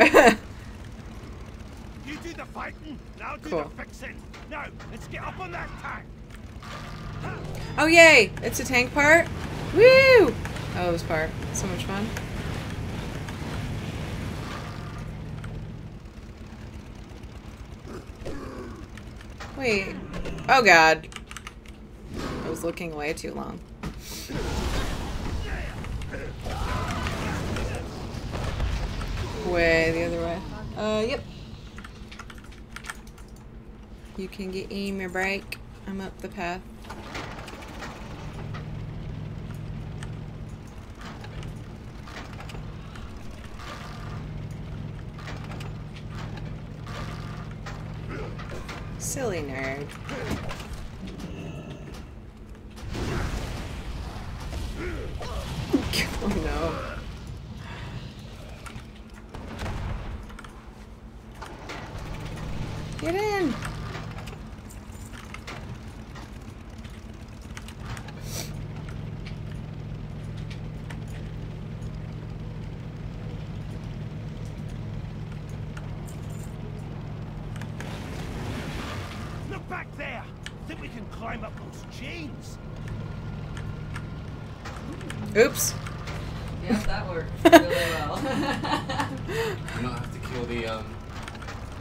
You do the fighting, I'll do Cool. the fixing. Now, let's get up on that tank. oh yay! It's a tank part. Woo! Oh, this part. So much fun. Wait. Oh god. I was looking way too long. Way the other way. Uh, yep. You can get aim your break. I'm up the path. Silly nerd. Oh no. Get in! Look back there. Think we can climb up those chains? Oops. Yep, that worked really well. You don't have to kill the um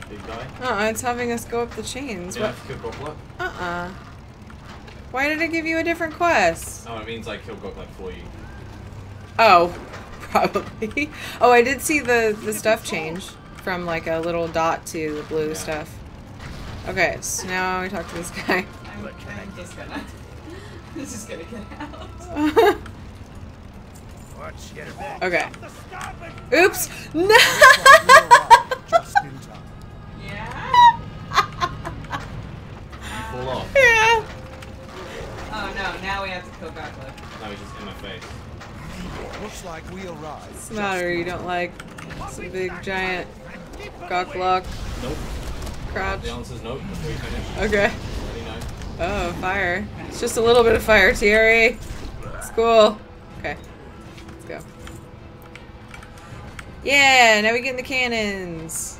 big guy. Uh-uh, it's having us go up the chains. You What? have to kill Gokla. Uh-uh. Why did it give you a different quest? Oh, it means I kill Gokla for you. Oh, probably. Oh, I did see the, the stuff change from like a little dot to the blue Yeah. stuff. Okay, so now we talk to this guy. I'm, I'm just gonna. I'm just gonna get out. Watch your back. Okay. Up the starboard Oops! No! Just in time. Yeah? You fall off. yeah. Oh no, now we have to kill Gokla. Now he's just in my face. Looks like we arrived. What's the matter? You don't like some big giant Keep it lock Nope. crouch? The answer's no before you finish. Okay. Oh, fire. It's just a little bit of fire, Tiri. It's cool. Okay. Let's go. Yeah, now we get in the cannons.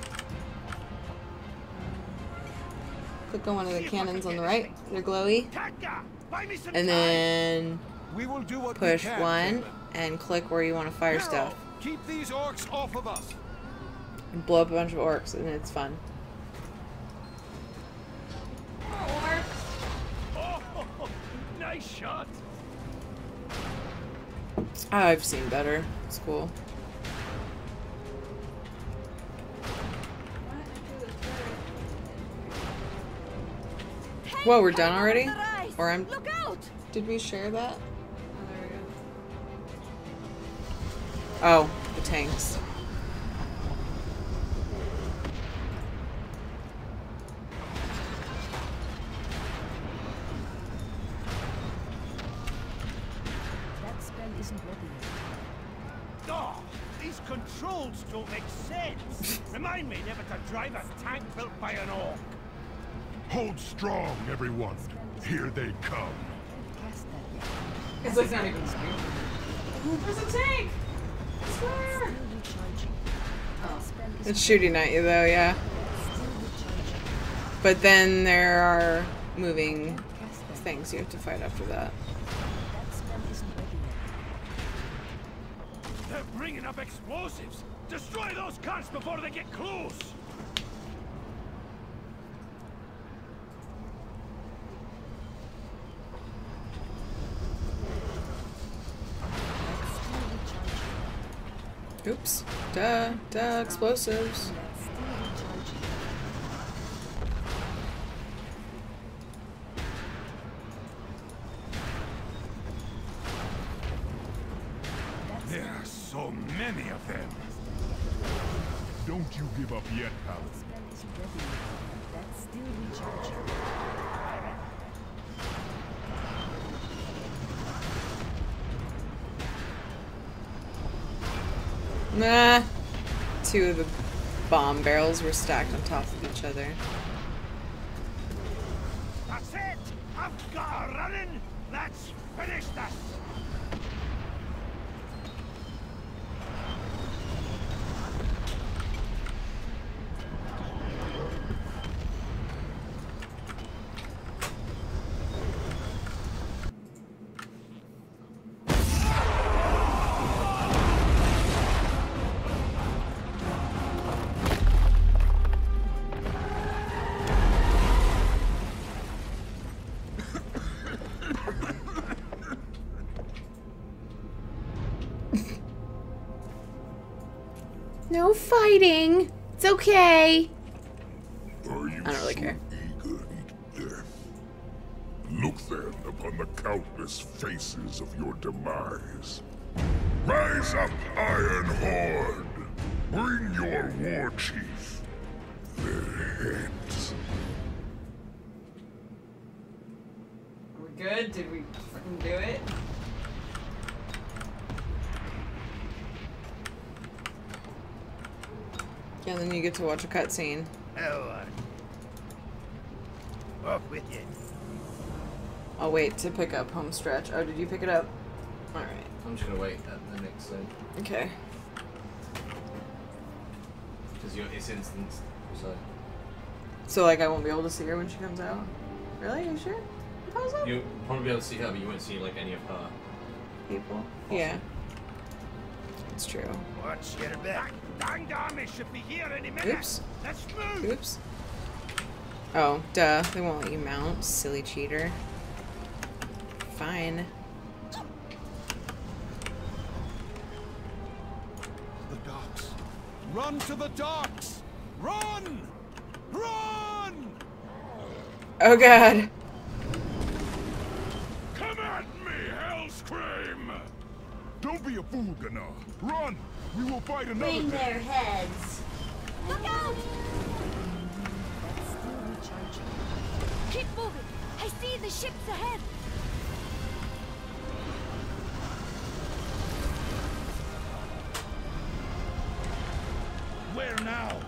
Click on one of the cannons on the right. They're glowy. Kaka, buy me some And then we will do what push one and click where you want to fire stuff. Keep these orcs off of us. And blow up a bunch of orcs, and it's fun. Nice shot. Oh, I've seen better. It's cool. Whoa, we're done already? Or I'm. Look out! Did we share that? Oh, the tanks. Yet. Oh, these controls don't make sense. Remind me never to drive a tank built by an orc. Hold strong, everyone. Here they come. Cast that. It's like not even screaming. There's a tank! I swear! Still recharging. That spell isn't It's shooting at you though, yeah. But then there are moving things you have to fight after that. That up explosives. Destroy those cunts before they get close. Oops. Duh. Duh. Explosives. Nah. Two of the bomb barrels were stacked on top of each other. That's it. I've got her running. Let's finish this. No fighting. It's okay. Are you I don't really so care. eager to eat death? Look then upon the countless faces of your demise. Rise up, Iron Horde! Bring your war chief their heads. Are we good? Did we fucking do it? Yeah, then you get to watch a cutscene. Oh, uh, off with you. I'll wait to pick up home stretch. Oh, did you pick it up? Alright. I'm just gonna wait at the next thing. Okay. Because it's instant. So. So, like, I won't be able to see her when she comes out? Really? you sure? You'll probably be able to see her, but you won't see like any of her. People? Yeah. It's true. Watch your back. Danged army should be here any minute. Oops. Oops. Oh, duh. They won't let you mount. Silly cheater. Fine. The docks. Run to the docks. Run! Run! Oh god. Come at me, Hellscream! Don't be a fool, Gana. Run! We will fight another Bring their heads. Look out! Still recharging. Keep moving. I see the ships ahead. Where now?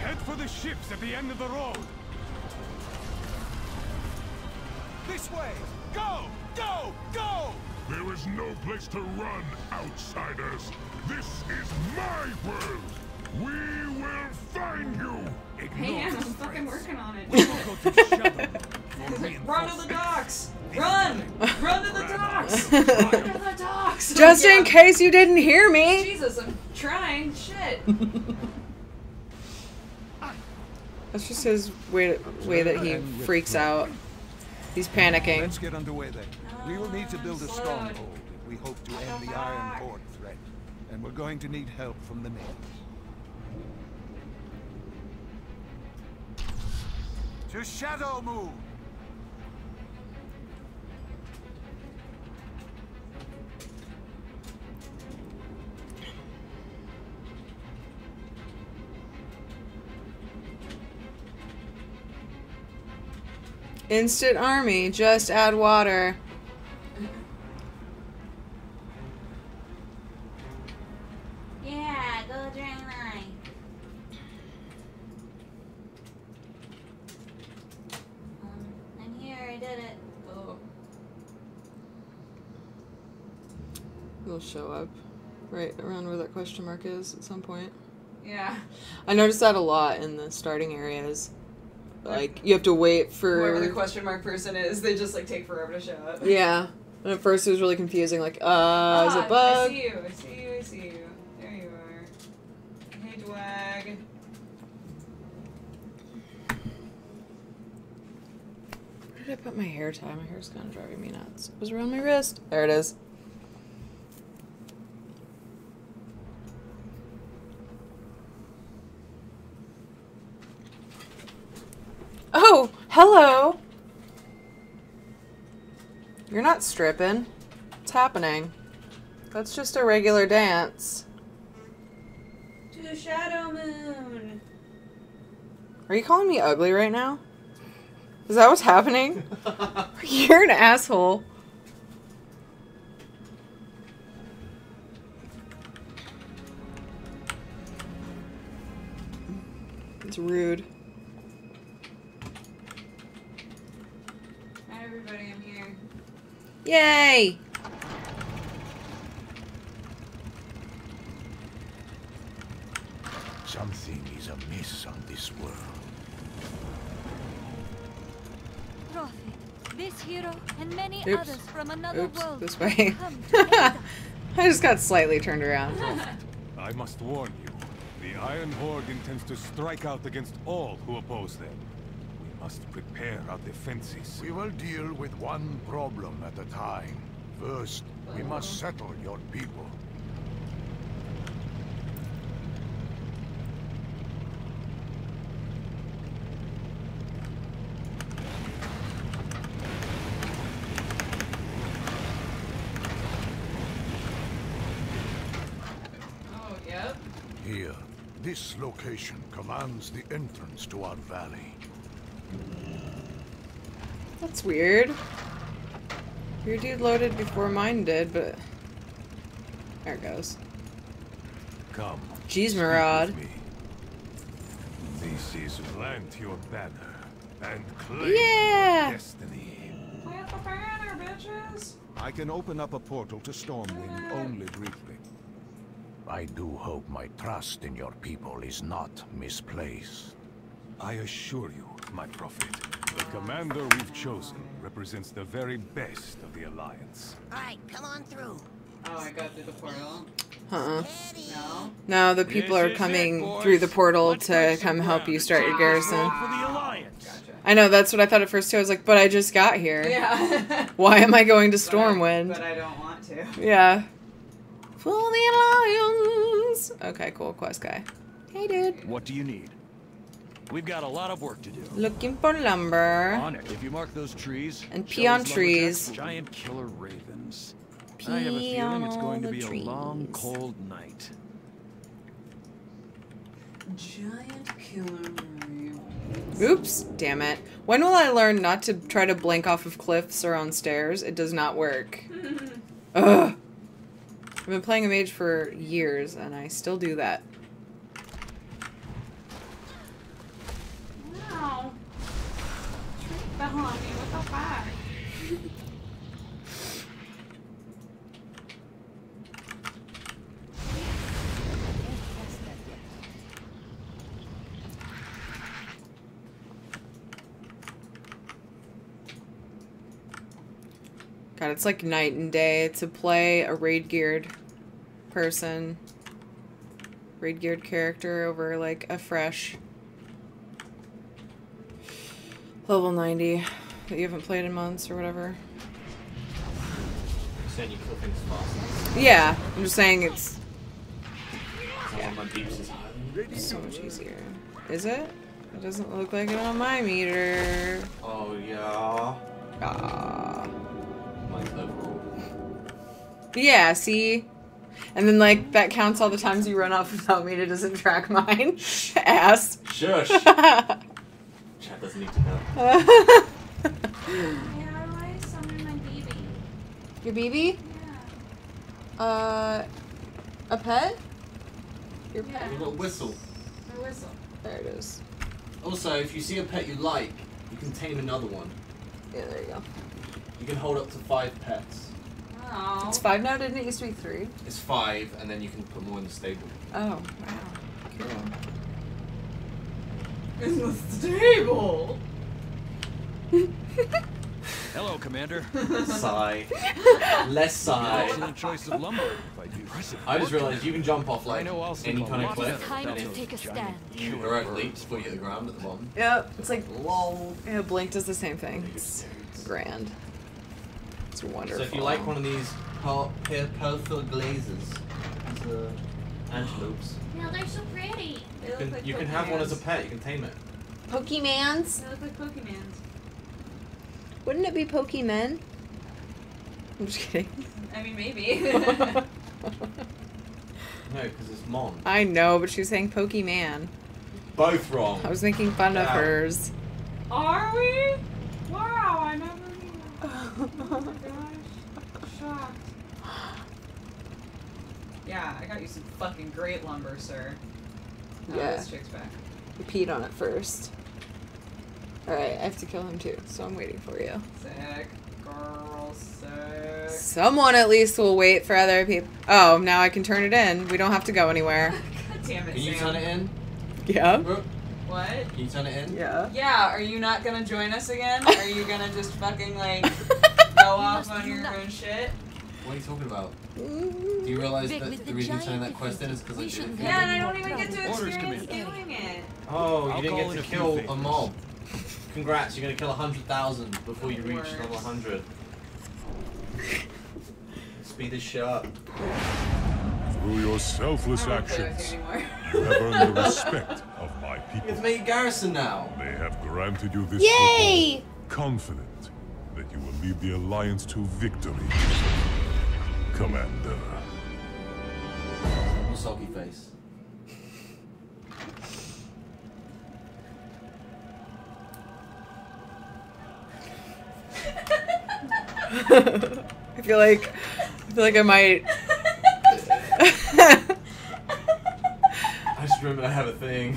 Head for the ships at the end of the road. This way! Go! Go! Go! There is no place to run, outsiders. This is my world. We will find you. Hey, Ann, I'm fucking working on it. Go to Shadow for Run to the docks! Run! Run to the docks! Run to the docks! Oh, just Yeah. in case you didn't hear me! Jesus, I'm trying. Shit. That's just his way, way that he freaks out. He's panicking. Let's get underway then. We will need to build a stronghold if we hope to end the Iron Horde threat. And we're going to need help from the natives. To Shadow Moon! Instant army, just add water. Yeah, go Dragonite. Um, I'm here, I did it. Oh. He'll show up right around where that question mark is at some point. Yeah. I noticed that a lot in the starting areas. Like, you have to wait for Whoever the question mark person is, they just like take forever to show up. Yeah. And at first it was really confusing. Like, uh, is Ah, it bug? I see you. I see you. I see you. There you are. Hey, Dwag. Where did I put my hair tie? My hair's kind of driving me nuts. It was around my wrist. There it is. Oh, hello. You're not stripping. It's happening? That's just a regular dance. To Shadow Moon. Are you calling me ugly right now? Is that what's happening? You're an asshole. It's rude. Hi, everybody. I'm here. Yay! Something is amiss on this world. Prophet, this hero and many Oops. others from another Oops, world this have way. come to aid us. I just got slightly turned around. I must warn you. The Iron Horde intends to strike out against all who oppose them must prepare our defenses. We will deal with one problem at a time. First, we must settle your people. Oh, Here, this location commands the entrance to our valley. That's weird. Your dude loaded before mine did, but there it goes. Come. Jeez, speak Maraad. This is plant your banner and claim Yeah. your destiny. Plant the banner, bitches. I can open up a portal to Stormwind only briefly. I do hope my trust in your people is not misplaced. I assure you, my prophet, the commander we've chosen represents the very best of the Alliance. Alright, come on through. Oh, I got through the portal. Uh-uh. No. No, the people This are is it, coming through the portal Let's to come help ground you start your garrison. road the Alliance. Gotcha. I know, that's what I thought at first too. I was like, but I just got here. Yeah. Why am I going to But I- Stormwind? But I don't want to. Yeah. For the Alliance. Okay, cool. Quest guy. Hey, dude. What do you need? We've got a lot of work to do. Looking for lumber. On it. If you mark those trees, And show pee on trees. Giant killer ravens. I have a Pee feeling on it's going to the be a long, trees. cold night. Giant killer ravens. Oops. Damn it. When will I learn not to try to blink off of cliffs or on stairs? It does not work. Ugh. I've been playing a mage for years, and I still do that. Wow. Me. What the fuck? God, it's like night and day to play a raid geared person, raid geared character over like a fresh level 90 that you haven't played in months or whatever. You saying you kill things faster? Yeah, I'm just saying it's Yeah. My beeps is higher. so much easier. Is it? It doesn't look like it on my meter. Oh yeah. Ah. Yeah, see? And then, like, that counts all the times you run off without me. It doesn't track mine. Ass. Shush. Chat doesn't need to know. Yeah, I summoned my baby. Your BB? Yeah. Uh, a pet? Your Yeah. pet? You've got a whistle. My whistle. There it is. Also, if you see a pet you like, you can tame another one. Yeah, there you go. You can hold up to five pets. Oh. It's five now, didn't it used to be three? It's five, and then you can put more in the stable. Oh, wow. Cool. In the stable. Hello, Commander. Sigh. Less sigh. Excellent choice of lumber. I. Impressive. I just realized you can jump off like I know I'll sleep any a kind of lot cliff, better Time and to take a stand. you heroic leaps before you hit the ground at the bottom. Yep, it's like, Lol. yeah, Blink does the same thing. It's grand. It's wonderful. So if you like one of these per- per- purple glazes, these uh, antelopes, No, they're so pretty. They you can, like you can have one as a pet. You can tame it. Pokemans? They look like Pokemans. Wouldn't it be Pokemon? I'm just kidding. I mean, maybe. No, because it's Mon. I know, but she was saying Pokemon. Both wrong. I was making fun of hers. Are we? Wow, I never knew. Oh my gosh. Shocked. Yeah, I got you some fucking great lumber, sir. Yeah. this chick's back. You peed on it first. Alright, I have to kill him too, so I'm waiting for you. Sick. Girl, sick. Someone at least will wait for other people. Oh, now I can turn it in. We don't have to go anywhere. God damn it, Can you Sam. turn it in? Yeah. Brooke? What? Can you turn it in? Yeah. Yeah, are you not gonna join us again? Are you gonna just fucking like go off on your own shit? What are you talking about? Do you realize Big that the the reason you're turning that quest in is because I did it shouldn't for you? Yeah, and I don't even get to Orders, experience Commander. doing it. Oh, you I'll didn't get to a few kill a mob. Congrats, you're gonna kill a hundred thousand before you reach level hundred. Speed this shit up. Through your selfless I won't play with actions, you have earned the respect of my You people. have to make a garrison now. They have granted you this Yay! foothold, confident that you will lead the Alliance to victory. Commander. soggy face. I feel like I feel like I might. I just remember I have a thing.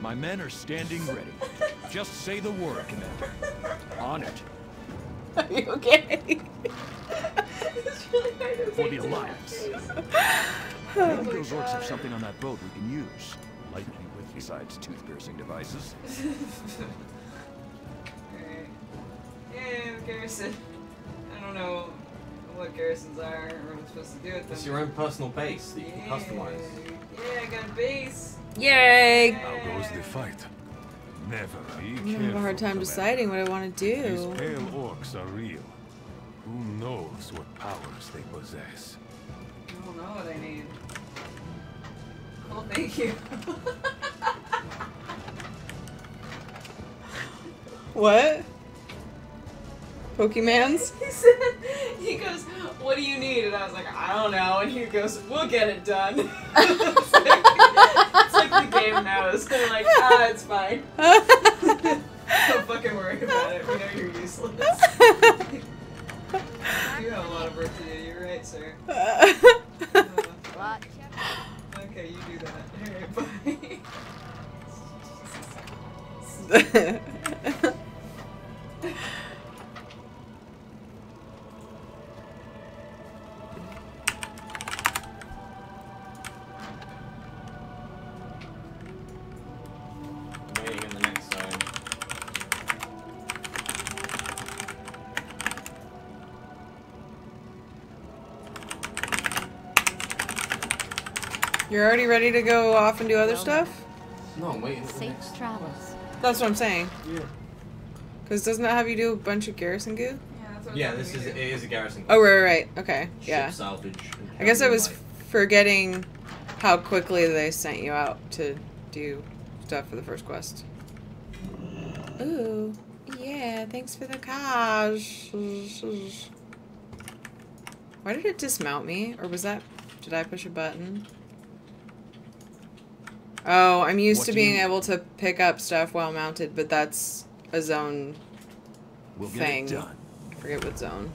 My men are standing ready. Just say the word, Commander. On it. Are you okay? it's really hard to For the Alliance. faces. Maybe Oh those orcs have something on that boat we can use. Likely with besides tooth-piercing devices. Alright. Yeah, Garrison. I don't know what garrisons are or what I'm supposed to do with them. It's your own personal base that you can customize. Yeah, I got a base. Yay! How goes the fight? Never be I'm careful. gonna have a hard time deciding what I want to do. These do. pale orcs are real. Who knows what powers they possess? I don't know what I need. Oh, thank you. What? Pokemans? he said, he goes, what do you need? And I was like, I don't know. And he goes, we'll get it done. it's, like, it's like the game knows. They're like, ah, it's fine. Don't fucking worry about it. We know you're useless. You have a lot of work to do. You're right, sir. Uh, okay, you do that. Alright, bye. You're already ready to go off and do other stuff? No, I'm waiting safe travels. That's what I'm saying. Yeah. Because doesn't that have you do a bunch of garrison goo? Yeah, that's what Yeah, I'm this is doing. it is a garrison. Oh, right, right, right. Okay, Ship yeah. salvage. I guess I was light. forgetting how quickly they sent you out to do stuff for the first quest. Ooh, yeah, thanks for the cash. Why did it dismount me? Or was that. Did I push a button? Oh, I'm used What to being able to pick up stuff while mounted, but that's a zone We'll get thing. I forget what zone.